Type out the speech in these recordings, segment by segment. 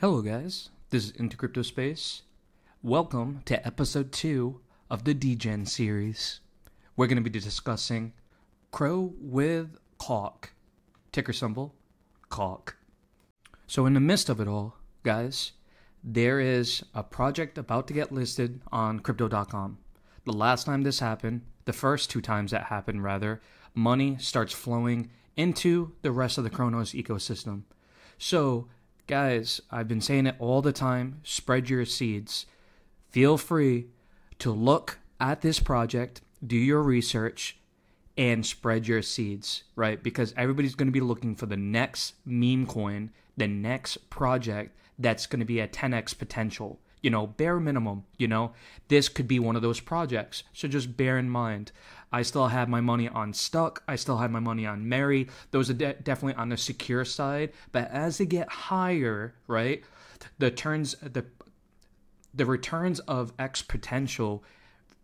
Hello, guys. This is Into Crypto Space. Welcome to episode two of the Degen series. We're going to be discussing Crow with Cawk, ticker symbol Cawk. So, in the midst of it all, guys, there is a project about to get listed on Crypto.com. The last time this happened, the first two times that happened, rather, money starts flowing into the rest of the Cronos ecosystem. So, guys, I've been saying it all the time spread your seeds. Feel free to look at this project, do your research, and spread your seeds, right? Because everybody's going to be looking for the next meme coin, the next project that's going to be a 10x potential. You know, bare minimum, you know, this could be one of those projects. So just bear in mind. I still have my money on Stuck. I still have my money on Mary. Those are de- definitely on the secure side. But as they get higher, right, the turns, the the returns of X potential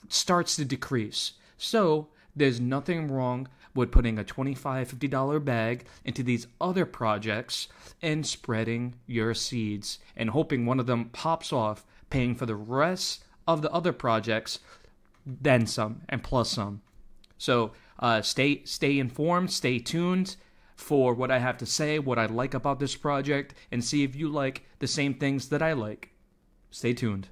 starts to decrease. So there's nothing wrong with putting a $25, $50 bag into these other projects and spreading your seeds and hoping one of them pops off, paying for the rest of the other projects, then some and plus some. So uh, stay stay informed, stay tuned for what I have to say, what I like about this project, and see if you like the same things that I like. Stay tuned.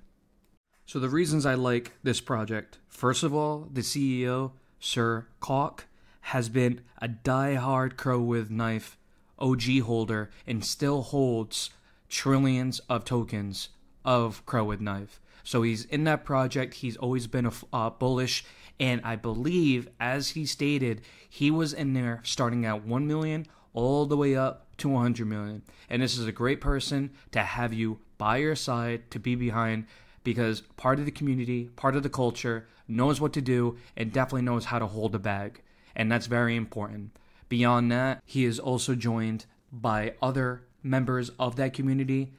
So, the reasons I like this project first of all, the CEO, Sir Cawk, has been a die-hard crow with knife OG holder and still holds trillions of tokens of crow with knife. So, he's in that project. He's always been a uh, bullish. And I believe, as he stated, he was in there starting at 1 million all the way up to 100 million. And this is a great person to have you by your side, to be behind, because part of the community, part of the culture, knows what to do and definitely knows how to hold a bag. And that's very important. Beyond that, he is also joined by other members of that community,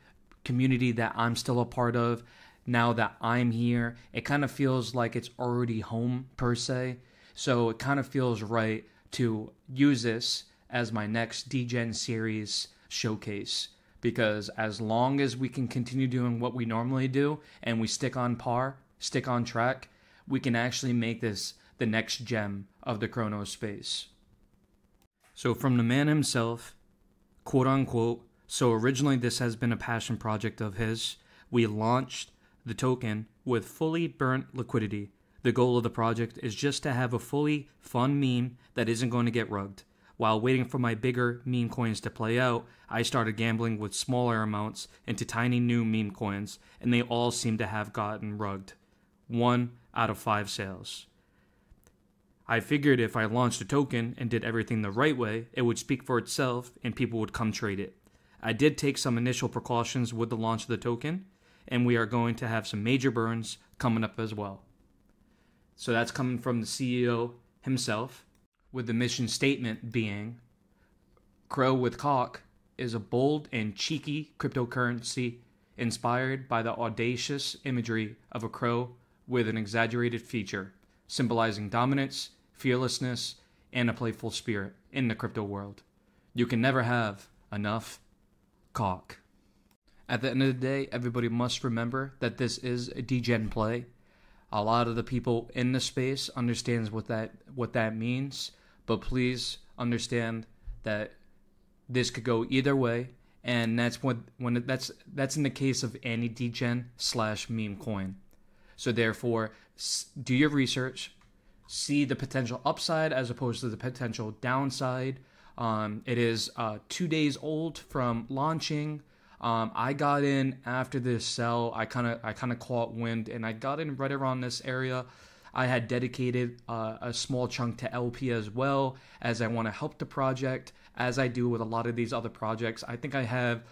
community that I'm still a part of. Now that I'm here, it kind of feels like it's already home per se. So it kind of feels right to use this as my next Degen series showcase because as long as we can continue doing what we normally do and we stick on par, stick on track, we can actually make this the next gem of the Cronos space. So, from the man himself, quote unquote, so originally this has been a passion project of his. We launched the token with fully burnt liquidity. The goal of the project is just to have a fully fun meme that isn't going to get rugged. While waiting for my bigger meme coins to play out, I started gambling with smaller amounts into tiny new meme coins, and they all seem to have gotten rugged. One out of five sales. I figured if I launched a token and did everything the right way, it would speak for itself and people would come trade it. I did take some initial precautions with the launch of the token, and we are going to have some major burns coming up as well. So that's coming from the CEO himself with the mission statement being Crow with Cawk is a bold and cheeky cryptocurrency inspired by the audacious imagery of a crow with an exaggerated feature, symbolizing dominance, fearlessness, and a playful spirit in the crypto world. You can never have enough cock. At the end of the day, everybody must remember that this is a degen play. A lot of the people in the space understands what that what that means. But please understand that this could go either way, and that's what when it, that's that's in the case of any degen slash meme coin. So therefore, do your research, see the potential upside as opposed to the potential downside. Um, it is uh, two days old from launching. Um, I got in after this sell. I kind of I kind of caught wind, and I got in right around this area. I had dedicated uh, a small chunk to LP as well, as I want to help the project, as I do with a lot of these other projects. I think I have,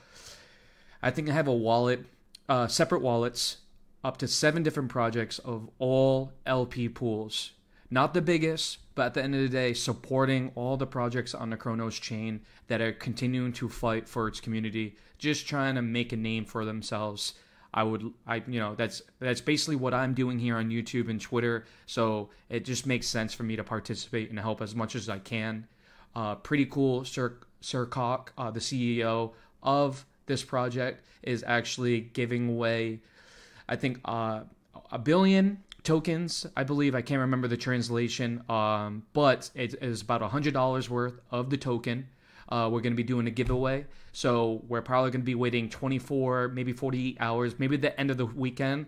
I think I have a wallet, uh, separate wallets, up to seven different projects of all LP pools. Not the biggest, but at the end of the day, supporting all the projects on the Cronos chain that are continuing to fight for its community, just trying to make a name for themselves I would I you know that's that's basically what I'm doing here on YouTube and Twitter. So it just makes sense for me to participate and help as much as I can. Uh, pretty cool, Sir Sir Cawk, uh, the CEO of this project is actually giving away, I think, uh, a billion tokens. I believe I can't remember the translation, um, but it is about a hundred dollars worth of the token. Uh, we're going to be doing a giveaway, so we're probably going to be waiting 24, maybe 48 hours, maybe the end of the weekend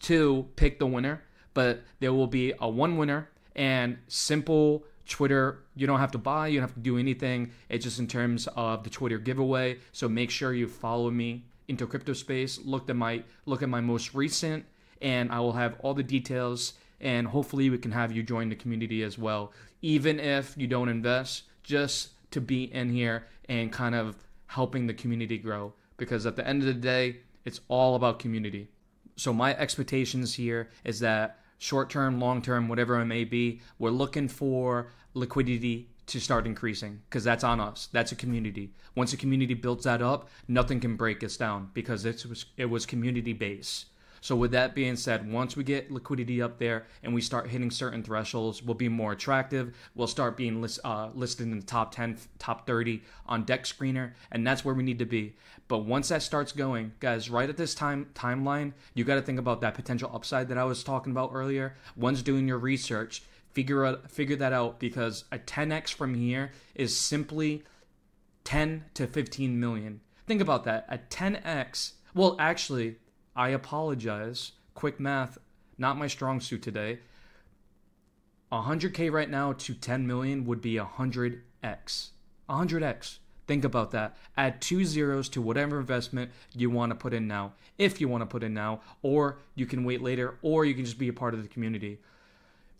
to pick the winner. But there will be a one winner and simple Twitter. You don't have to buy, you don't have to do anything. It's just in terms of the Twitter giveaway. So make sure you follow me into crypto space. Look at my look at my most recent, and I will have all the details. And hopefully, we can have you join the community as well. Even if you don't invest, just to be in here and kind of helping the community grow. Because at the end of the day, it's all about community. So my expectations here is that short term, long term, whatever it may be, we're looking for liquidity to start increasing because that's on us. That's a community. Once a community builds that up, nothing can break us down because it was it was community based. So with that being said, once we get liquidity up there and we start hitting certain thresholds, we'll be more attractive. We'll start being list, uh, listed in the top 10, top 30 on Dex Screener, and that's where we need to be. But once that starts going, guys, right at this time timeline, you got to think about that potential upside that I was talking about earlier. Once doing your research, figure out figure that out because a 10x from here is simply 10 to 15 million. Think about that. A 10x. Well, actually, I apologize. Quick math, not my strong suit today. 100k right now to 10 million would be 100x. 100x. Think about that. Add two zeros to whatever investment you want to put in now, if you want to put in now, or you can wait later, or you can just be a part of the community.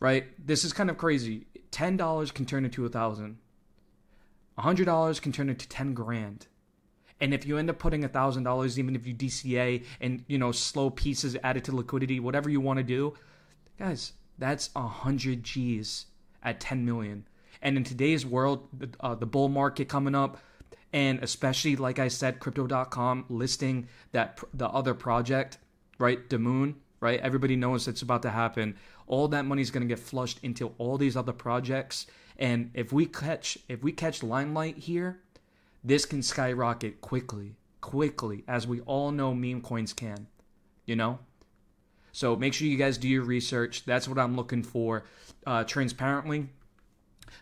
Right? This is kind of crazy. $10 can turn into a thousand. $100 can turn into 10 grand. And if you end up putting a thousand dollars, even if you DCA and you know slow pieces added to liquidity, whatever you want to do, guys, that's a hundred G's at 10 million. And in today's world, uh, the bull market coming up, and especially like I said, Crypto.com listing that the other project, right, the Moon, right? Everybody knows it's about to happen. All that money is going to get flushed into all these other projects, and if we catch if we catch limelight here, this can skyrocket quickly, quickly, as we all know meme coins can, you know? So make sure you guys do your research. That's what I'm looking for. Uh, transparently,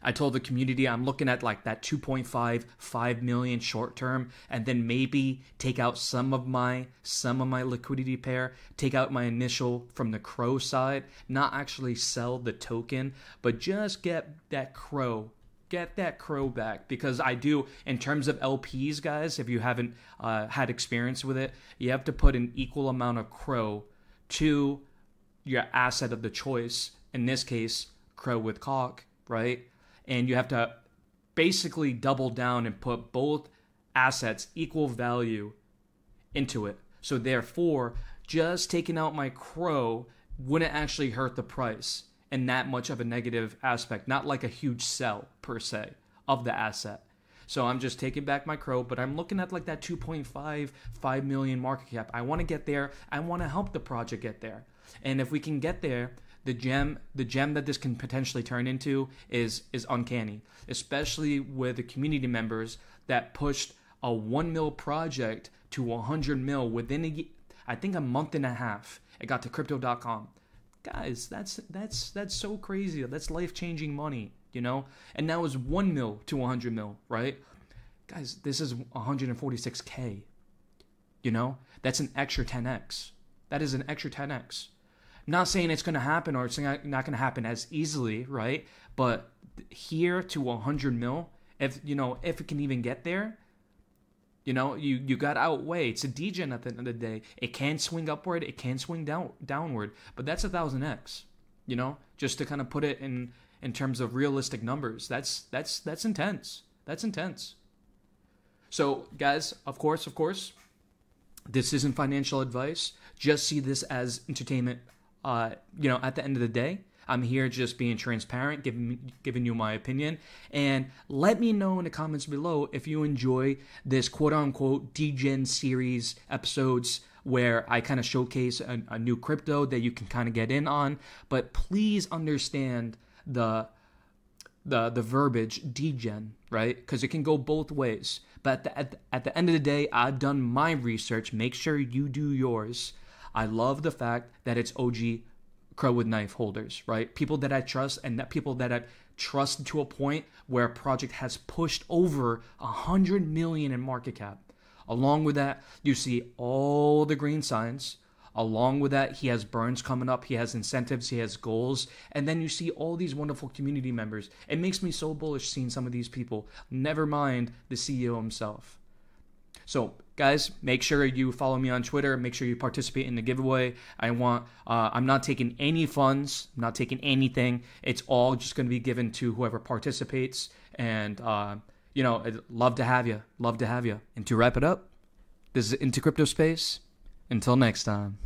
I told the community I'm looking at like that 2.5 5 million short term and then maybe take out some of my some of my liquidity pair, take out my initial from the crow side, not actually sell the token, but just get that crow get that crow back because I do, in terms of LPs, guys, if you haven't uh, had experience with it, you have to put an equal amount of crow to your asset of the choice. In this case, crow with Cawk, right? And you have to basically double down and put both assets equal value into it. So therefore, just taking out my crow wouldn't actually hurt the price and that much of a negative aspect, not like a huge sell per se of the asset. So I'm just taking back my crow, but I'm looking at like that 2.5, 5 million market cap. I want to get there. I want to help the project get there. And if we can get there, the gem the gem that this can potentially turn into is is uncanny, especially with the community members that pushed a 1 mil project to 100 mil within a I think a month and a half. It got to crypto.com guys that's that's that's so crazy. That's life-changing money you know? And now it's 1 mil to 100 mil right? Guys this is 146k you know? That's an extra 10x that is an extra 10x I'm not saying it's going to happen or it's not going to happen as easily right? But here to 100 mil if you know if it can even get there you know, you you got outweigh. It's a degen at the end of the day. It can swing upward, it can swing down downward, but that's a thousand x. You know, just to kind of put it in in terms of realistic numbers. That's that's that's intense. That's intense. So, guys, of course, of course, this isn't financial advice. Just see this as entertainment. Uh, you know, at the end of the day, I'm here just being transparent, giving giving you my opinion, and let me know in the comments below if you enjoy this quote unquote degen series episodes where I kind of showcase a, a new crypto that you can kind of get in on. But please understand the the the verbiage degen, right? Because it can go both ways. But at the, at the, at the end of the day, I've done my research. Make sure you do yours. I love the fact that it's OG Crow with Knife holders, right? People that I trust and that people that I trust to a point where a project has pushed over a hundred million in market cap. Along with that, you see all the green signs. Along with that, he has burns coming up, he has incentives, he has goals, and then you see all these wonderful community members. It makes me so bullish seeing some of these people, never mind the CEO himself. So, guys, make sure you follow me on Twitter. Make sure you participate in the giveaway. I want. Uh, I'm not taking any funds. I'm not taking anything. It's all just going to be given to whoever participates. And uh, you know, I'd love to have you. Love to have you. And to wrap it up, this is into crypto space. Until next time.